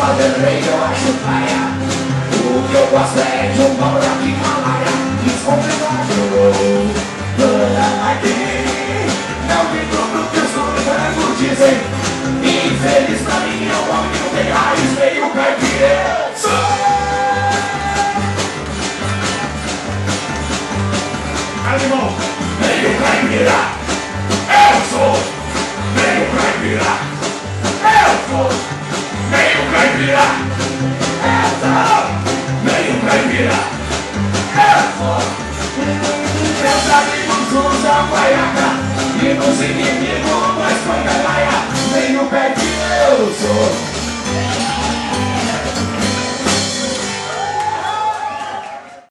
Golden Ray eu acho paia O que eu gosto é de um pau da Himalaia Descomplicado Dona aqui Não me duplo que os nomes dizem Infeliz pra mim é um homem não tem raiz Meio caipira Sou Animal Meio caipira meio